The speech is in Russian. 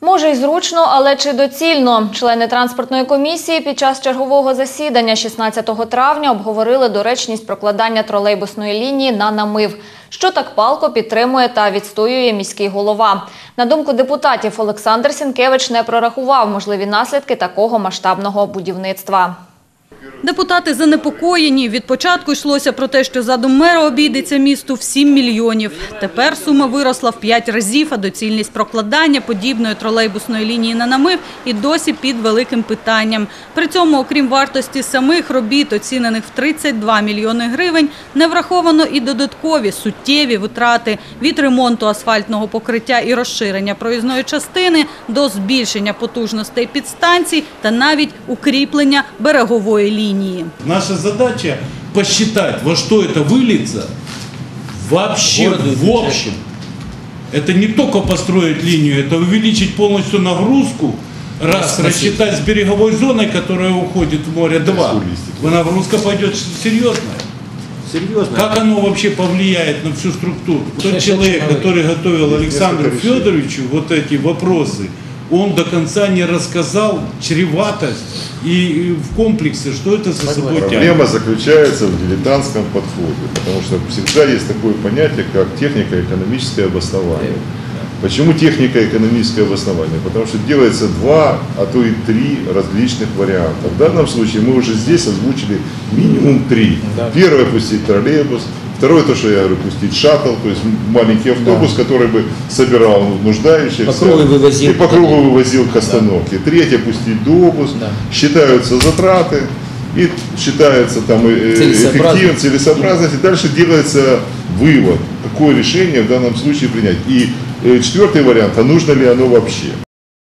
Може й зручно, але чи доцільно? Члени транспортної комісії під час чергового засідання 16 травня обговорили доречність прокладання тролейбусної лінії на намив, що так палко підтримує та відстоює міський голова. На думку депутатів, Олександр Сінкевич не прорахував можливі наслідки такого масштабного будівництва. Депутати занепокоєні. Від початку йшлося про те, що задум мера обійдеться місту в 7 мільйонів. Тепер сума виросла в 5 разів, а доцільність прокладання подібної тролейбусної лінії на намив і досі під великим питанням. При цьому, окрім вартості самих робіт, оцінених в 32 мільйони гривень, не враховано і додаткові суттєві витрати від ремонту асфальтного покриття і розширення проїзної частини до збільшення потужностей підстанцій та навіть укріплення берегової лінії. Наша задача посчитать, во что это выльется вообще Городу в общем. Это не только построить линию, это увеличить полностью нагрузку, раз, Спасибо. рассчитать с береговой зоной, которая уходит в море, два. Нагрузка пойдет серьезная. Серьезно? Как оно вообще повлияет на всю структуру? Тот человек, человек. который готовил Александру. Федоровичу вот эти вопросы, он до конца не рассказал чреватость и в комплексе, что это за собой тянет. Проблема заключается в дилетантском подходе, потому что всегда есть такое понятие, как технико-экономическое обоснование. Почему технико-экономическое обоснование? Потому что делается два, а то и три различных варианта. В данном случае мы уже здесь озвучили минимум три. Да. Первое пустить троллейбус, второе то, что я говорю, пустить шаттл, то есть маленький автобус, который бы собирал нуждающихся По кругу вывозил и по кругу вывозил к остановке. Третье пустить добус, Да. считаются затраты и считается там э, Целесообразно. эффективность, целесообразность, и дальше делается вывод, какое решение в данном случае принять. И э, четвертый вариант, а нужно ли оно вообще.